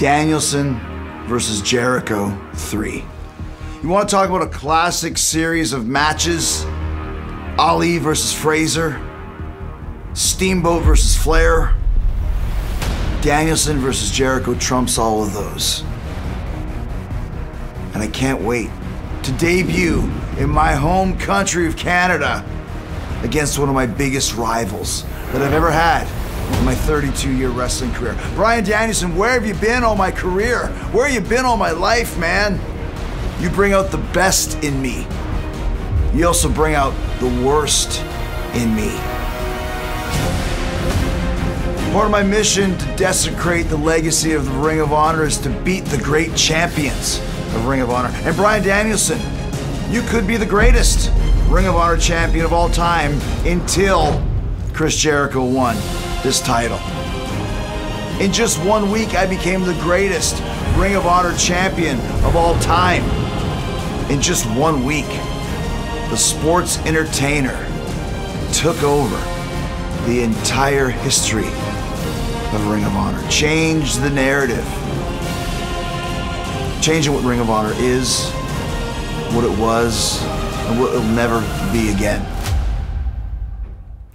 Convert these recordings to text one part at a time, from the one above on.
Danielson versus Jericho 3. You want to talk about a classic series of matches? Ali versus Frazier, Steamboat versus Flair. Danielson versus Jericho trumps all of those. And I can't wait to debut in my home country of Canada against one of my biggest rivals that I've ever had in my 32 year wrestling career. Bryan Danielson, where have you been all my career? Where have you been all my life, man? You bring out the best in me. You also bring out the worst in me. Part of my mission to desecrate the legacy of the Ring of Honor is to beat the great champions of Ring of Honor. And Bryan Danielson, you could be the greatest Ring of Honor champion of all time until Chris Jericho won this title. In just one week, I became the greatest Ring of Honor champion of all time. In just one week, the sports entertainer took over the entire history of Ring of Honor, changed the narrative, changing what Ring of Honor is, what it was, and what it'll never be again.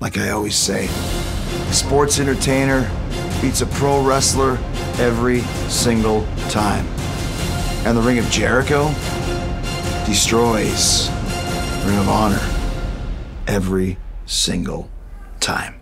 Like I always say, sports entertainer beats a pro wrestler every single time. And the Ring of Jericho destroys Ring of Honor every single time.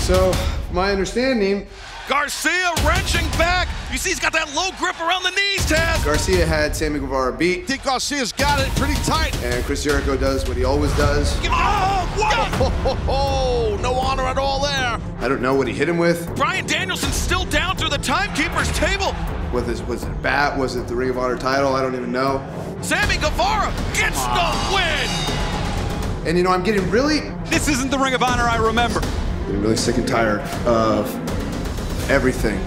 So, my understanding, Garcia wrenching back. You see, he's got that low grip around the knees, Taz. Garcia had Sammy Guevara beat, I think Garcia's got it pretty tight. and Chris Jericho does what he always does. Oh, whoa! Ho, ho, ho. No honor at all there. I don't know what he hit him with. Bryan Danielson's still down through the timekeeper's table. Was it, was it a bat? Was it the Ring of Honor title? I don't even know. Sammy Guevara gets the ah. win. And you know, I'm getting really, This isn't the Ring of Honor I remember. getting really sick and tired of everything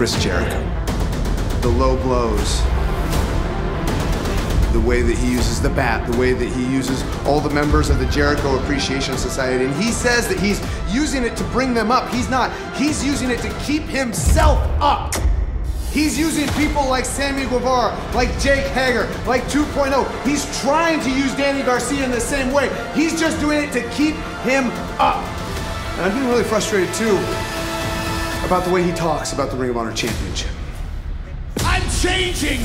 Chris Jericho. The low blows, the way that he uses the bat, the way that he uses all the members of the Jericho Appreciation Society. And he says that he's using it to bring them up. He's not. He's using it to keep himself up. He's using people like Sammy Guevara, like Jake Hager, like 2.0. He's trying to use Danny Garcia in the same way. He's just doing it to keep him up. And I'm getting really frustrated too about the way he talks about the Ring of Honor Championship. I'm changing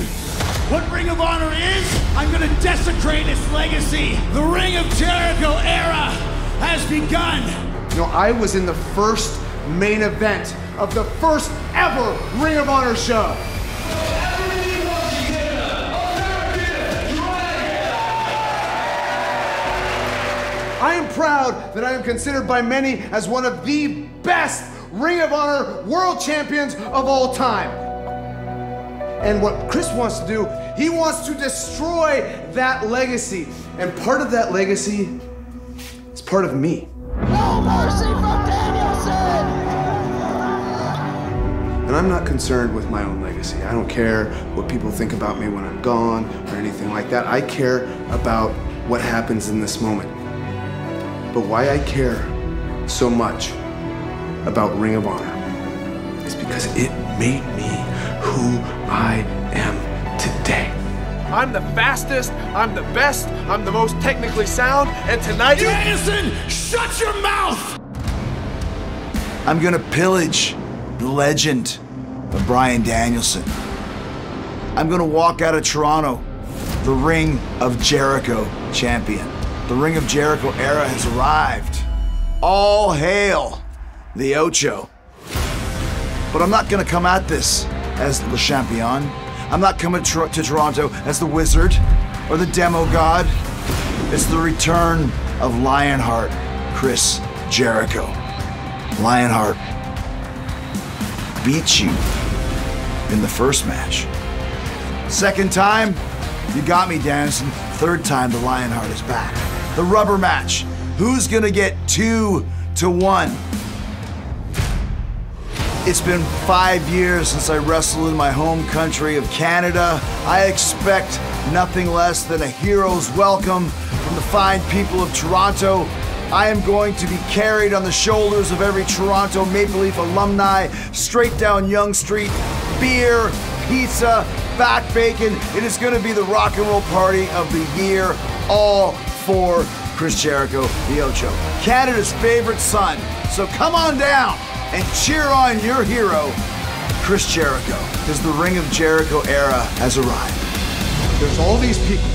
what Ring of Honor is. I'm gonna desecrate its legacy. The Ring of Jericho era has begun. You know, I was in the first main event of the first ever Ring of Honor show. I am proud that I am considered by many as one of the best Ring of Honor world champions of all time. And what Chris wants to do, he wants to destroy that legacy. And part of that legacy is part of me. No mercy from Danielson! And I'm not concerned with my own legacy. I don't care what people think about me when I'm gone or anything like that. I care about what happens in this moment. But why I care so much about Ring of Honor is because it made me who I am today. I'm the fastest, I'm the best, I'm the most technically sound, and tonight. Danielson, shut your mouth! I'm gonna pillage the legend of Bryan Danielson. I'm gonna walk out of Toronto, the Ring of Jericho champion. The Ring of Jericho era has arrived. All hail the Ocho. But I'm not gonna come at this as Le Champion. I'm not coming to, to Toronto as the Wizard or the Demo God. It's the return of Lionheart, Chris Jericho. Lionheart beat you in the first match. Second time, you got me, Danielson. Third time, the Lionheart is back. The rubber match. Who's gonna get two to one? It's been five years since I wrestled in my home country of Canada. I expect nothing less than a hero's welcome from the fine people of Toronto. I am going to be carried on the shoulders of every Toronto Maple Leaf alumni straight down Yonge Street beer, pizza, back bacon. It is going to be the rock and roll party of the year, all for Chris Jericho, the Ocho, Canada's favorite son. So come on down and cheer on your hero, Chris Jericho, because the Ring of Jericho era has arrived. There's all these people,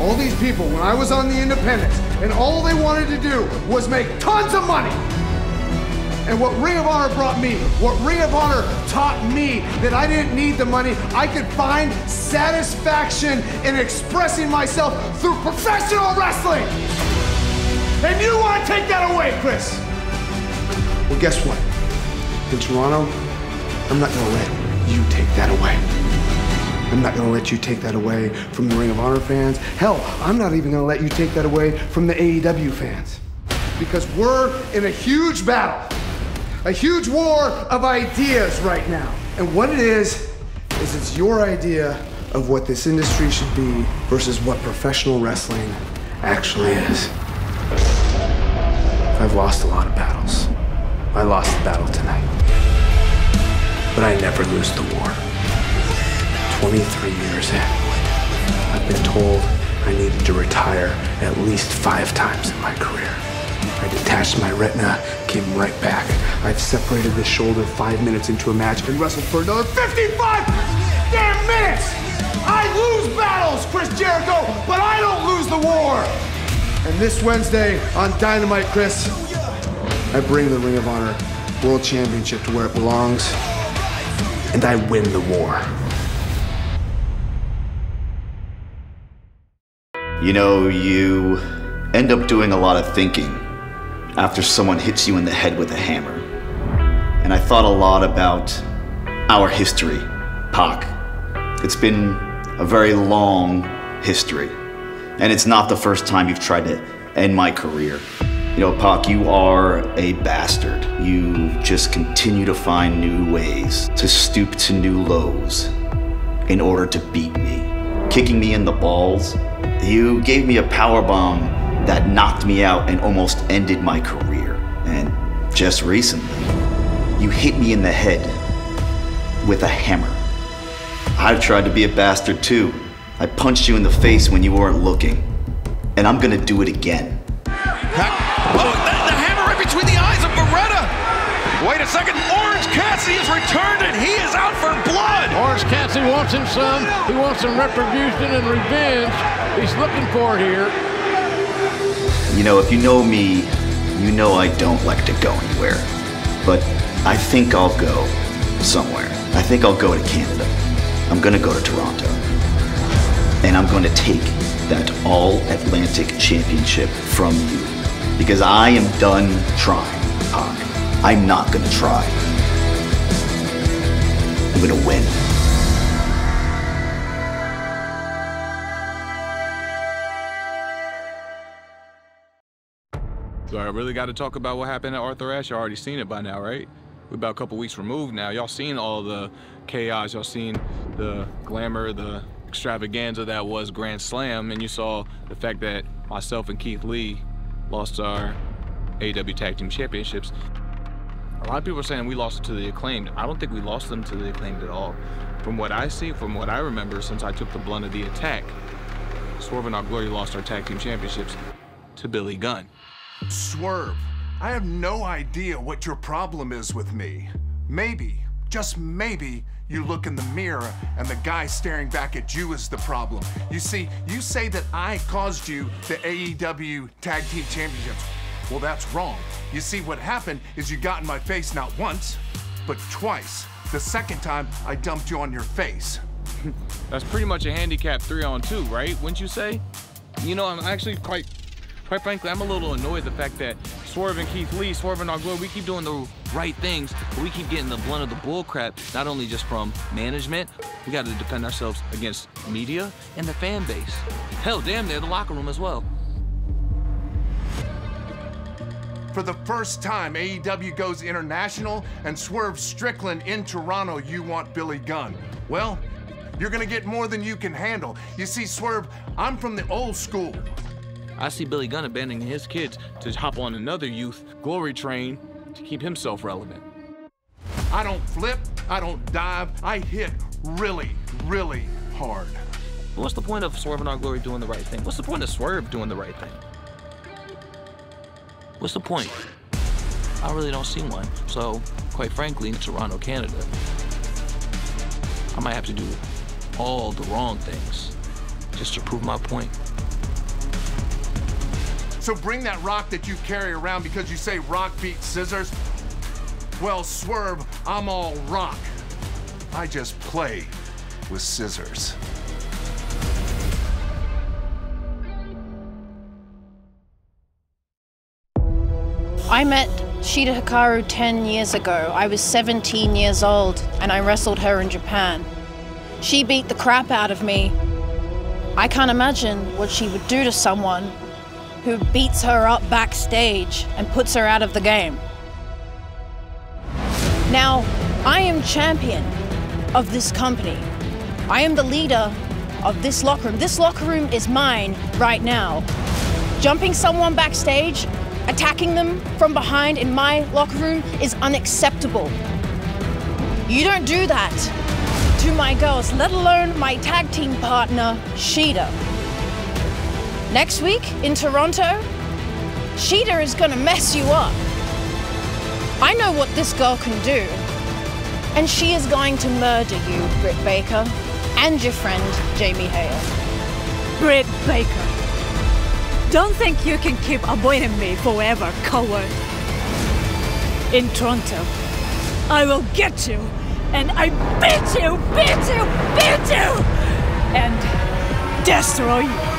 all these people when I was on the independents, and all they wanted to do was make tons of money. And what Ring of Honor brought me, what Ring of Honor taught me, that I didn't need the money, I could find satisfaction in expressing myself through professional wrestling. And you want to take that away, Chris? Well, guess what? In Toronto, I'm not to let you take that away. I'm not to let you take that away from the Ring of Honor fans. Hell, I'm not even to let you take that away from the AEW fans. Because we're in a huge battle, a huge war of ideas right now. And what it is, is it's your idea of what this industry should be versus what professional wrestling actually is. I've lost a lot of battles. I lost the battle tonight. But I never lose the war. 23 years in, I've been told I needed to retire at least five times in my career. I detached my retina, came right back. I've separated the shoulder five minutes into a match and wrestled for another 55 damn minutes! I lose battles, Chris Jericho, but I don't lose the war! And this Wednesday on Dynamite, Chris, I bring the Ring of Honor World Championship to where it belongs, and I win the war. You know, you end up doing a lot of thinking after someone hits you in the head with a hammer. And I thought a lot about our history, Pac. It's been a very long history. And it's not the first time you've tried to end my career. You know, Pac, you are a bastard. You just continue to find new ways to stoop to new lows in order to beat me. Kicking me in the balls, you gave me a power bomb that knocked me out and almost ended my career. And just recently, you hit me in the head with a hammer. I've tried to be a bastard too. I punched you in the face when you weren't looking. And I'm gonna do it again. Oh, the, the hammer right between the eyes of Beretta. Wait a second. Orange Cassidy has returned and he is out for blood. Orange Cassidy wants him some. He wants some retribution and revenge. He's looking for it here. You know, if you know me, you know I don't like to go anywhere. But I think I'll go somewhere. I think I'll go to Canada. I'm gonna go to Toronto. And I'm gonna take that All Atlantic Championship from you. Because I am done trying, Pac. I'm not gonna try. I'm gonna win. So I really got to talk about what happened at Arthur Ashe. You already seen it by now, right? We're about a couple weeks removed now. Y'all seen all the chaos. Y'all seen the glamour, the extravaganza that was Grand Slam, and you saw the fact that myself and Keith Lee lost our AW Tag Team Championships. A lot of people are saying we lost it to the acclaimed. I don't think we lost them to the acclaimed at all. From what I see, from what I remember, since I took the blunt of the attack, Swerve in Our Glory lost our tag team championships to Billy Gunn. Swerve, I have no idea what your problem is with me. Maybe, just maybe, you look in the mirror and the guy staring back at you is the problem. You see, you say that I caused you the AEW Tag Team Championships. Well, that's wrong. You see, what happened is you got in my face not once, but twice. The second time, I dumped you on your face. That's pretty much a handicap three on two, right? Wouldn't you say? You know, I'm actually quite, quite frankly, I'm a little annoyed the fact that Swerve and Keith Lee, Swerve and glory, we keep doing the right things, but we keep getting the blunt of the bull crap, not only just from management, we got to defend ourselves against media and the fan base. Hell, damn near the locker room as well. For the first time, AEW goes international and Swerve Strickland in Toronto, you want Billy Gunn. Well, you're gonna get more than you can handle. You see, Swerve, I'm from the old school. I see Billy Gunn abandoning his kids to hop on another youth glory train to keep himself relevant. I don't flip, I don't dive. I hit really, really hard. What's the point of Swerve in Our Glory doing the right thing? What's the point of Swerve doing the right thing? What's the point? I really don't see one. So, quite frankly, in Toronto, Canada, I might have to do all the wrong things just to prove my point. So bring that rock that you carry around because you say rock beats scissors. Well, Swerve, I'm all rock. I just play with scissors. I met Shida Hikaru 10 years ago. I was 17 years old and I wrestled her in Japan. She beat the crap out of me. I can't imagine what she would do to someone who beats her up backstage and puts her out of the game. Now, I am champion of this company. I am the leader of this locker room. This locker room is mine right now. Jumping someone backstage, attacking them from behind in my locker room is unacceptable. You don't do that to my girls, let alone my tag team partner, Shida. Next week in Toronto, Shida is gonna mess you up. I know what this girl can do, and she is going to murder you, Britt Baker, and your friend, Jamie Hayter. Britt Baker. Don't think you can keep avoiding me forever, coward. In Toronto, I will get you, and I beat you, beat you, beat you, and destroy you.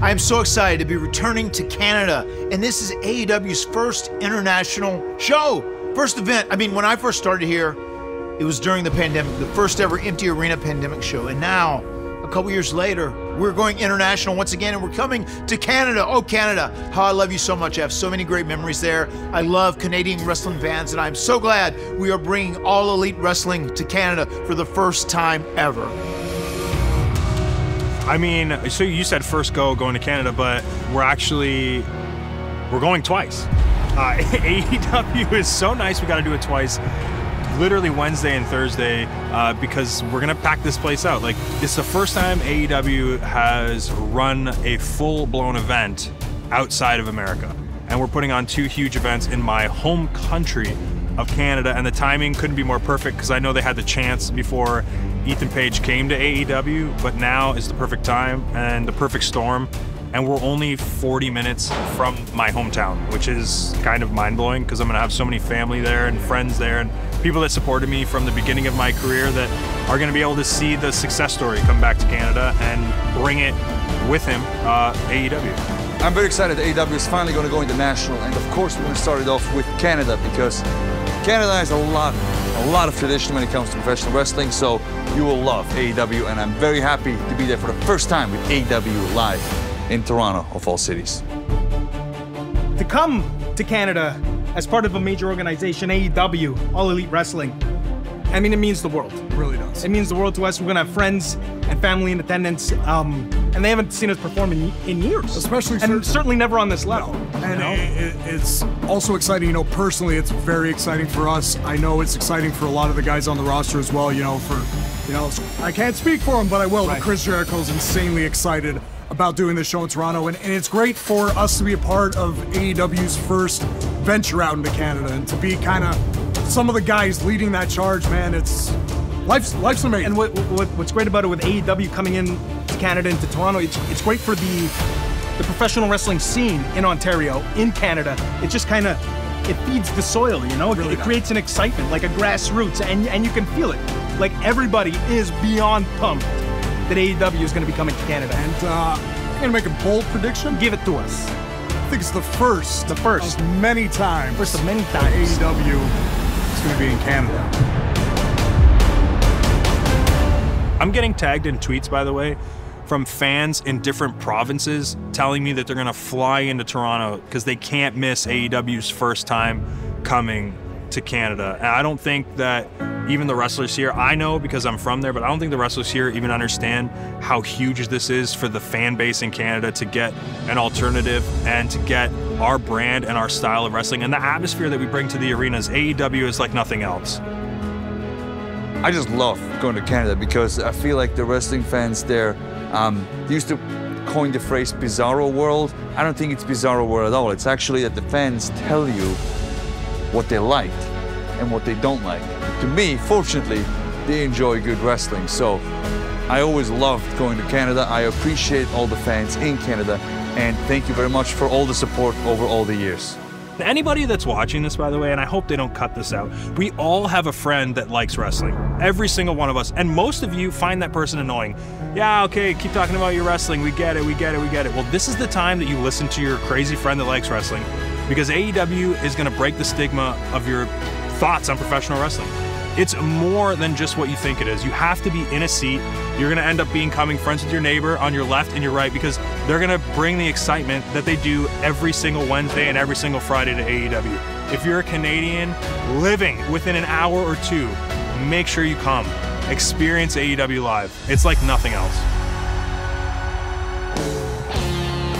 I am so excited to be returning to Canada, and this is AEW's first international show. First event. I mean, when I first started here, it was during the pandemic, the first ever empty arena pandemic show. And now, a couple years later, we're going international once again, and we're coming to Canada. Oh, Canada, how I love you so much. I have so many great memories there. I love Canadian wrestling fans, and I'm so glad we are bringing All Elite Wrestling to Canada for the first time ever. I mean, so you said first go going to Canada, but we're actually we're going twice. Uh, AEW is so nice. We got to do it twice. Literally Wednesday and Thursday uh, because we're gonna pack this place out. Like it's the first time AEW has run a full-blown event outside of America, and we're putting on two huge events in my home country of Canada, and the timing couldn't be more perfect because I know they had the chance before Ethan Page came to AEW, but now is the perfect time and the perfect storm. And we're only 40 minutes from my hometown, which is kind of mind blowing because I'm going to have so many family there and friends there and people that supported me from the beginning of my career that are going to be able to see the success story come back to Canada and bring it with him, uh, AEW. I'm very excited that AEW is finally going to go international, and of course, we're going to start it off with Canada because Canada has a lot, a lot of tradition when it comes to professional wrestling, so you will love AEW, and I'm very happy to be there for the first time with AEW live in Toronto, of all cities. To come to Canada as part of a major organization, AEW, All Elite Wrestling, I mean, it means the world. It really does. It means the world to us. We're gonna have friends and family in attendance, um, and they haven't seen us perform in, in years. Especially, and certainly never on this level. And you it, it, it's also exciting, you know, personally, it's very exciting for us. I know it's exciting for a lot of the guys on the roster as well, you know, for, you know, I can't speak for him, but I will. Right. But Chris Jericho's insanely excited about doing this show in Toronto, and, and it's great for us to be a part of AEW's first venture out into Canada and to be kind of some of the guys leading that charge, man. It's life's life's amazing. And what, what, what's great about it with AEW coming in to Canada into Toronto, it's, it's great for the the professional wrestling scene in Ontario, in Canada. It just kind of it feeds the soil, you know. It, Really it creates an excitement, like a grassroots, and and you can feel it. Like everybody is beyond pumped that AEW is going to be coming to Canada. And uh, I'm gonna make a bold prediction. Give it to us. I think it's the first, the first many times, First of many times. AEW is gonna be in Canada. I'm getting tagged in tweets, by the way, from fans in different provinces telling me that they're going to fly into Toronto because they can't miss AEW's first time coming to Canada. And I don't think that even the wrestlers here, I know because I'm from there, but I don't think the wrestlers here even understand how huge this is for the fan base in Canada to get an alternative and to get our brand and our style of wrestling and the atmosphere that we bring to the arenas. AEW is like nothing else. I just love going to Canada because I feel like the wrestling fans there um, used to coin the phrase bizarro world. I don't think it's bizarro world at all. It's actually that the fans tell you what they liked and what they don't like. To me, fortunately, they enjoy good wrestling. So I always loved going to Canada. I appreciate all the fans in Canada and thank you very much for all the support over all the years. Anybody that's watching this, by the way, and I hope they don't cut this out, we all have a friend that likes wrestling. Every single one of us. And most of you find that person annoying. Yeah, okay, keep talking about your wrestling. We get it, we get it, we get it. Well, this is the time that you listen to your crazy friend that likes wrestling because AEW is going to break the stigma of your thoughts on professional wrestling. It's more than just what you think it is. You have to be in a seat. You're going to end up becoming friends with your neighbor on your left and your right because they're going to bring the excitement that they do every single Wednesday and every single Friday to AEW. If you're a Canadian living within an hour or two, make sure you come. Experience AEW live. It's like nothing else.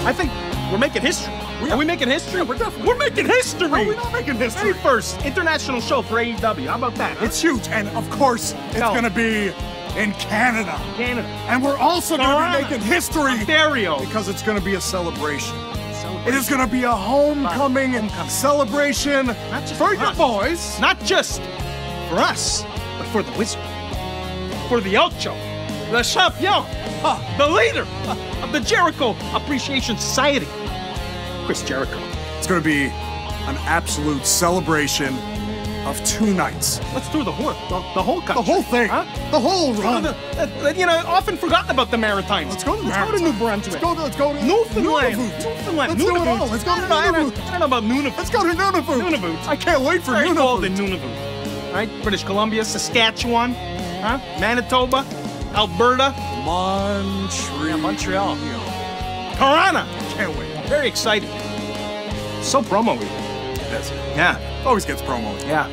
I think we're making history. We, are we making history? we're definitely. We're making history. No, we're not making history. Very first international show for AEW. How about that? huh? It's huge, and of course, it's No. gonna be in Canada. Canada. And we're also gonna be making history Ontario. because it's gonna be a celebration. It is gonna be a homecoming and celebration Not just for for your boys. Not just for us, but for the wizard, for the Ocho, the champion, uh, the leader uh, of the Jericho Appreciation Society, Chris Jericho. It's gonna be an absolute celebration of two nights. Let's do the whole, the, the whole country. The whole thing. Huh? The whole run. to the- uh, you know, often forgotten about the Maritimes. Let's go to the Let's go to New Brunswick. Let's go to let's go to Newfoundland. Nunavut. Newfoundland. Let's do it all. Let's go to I don't I don't- Nunavut. I don't know about Nunavut. Let's go to Nunavut. Nunavut. I can't wait for Very Nunavut. cold in Nunavut. Right? British Columbia, Saskatchewan, huh? Manitoba, Alberta, Montreal. Yeah, Montreal. Toronto. Can't wait. Very exciting. So promo Yes. Yeah. Always gets promo. Yeah.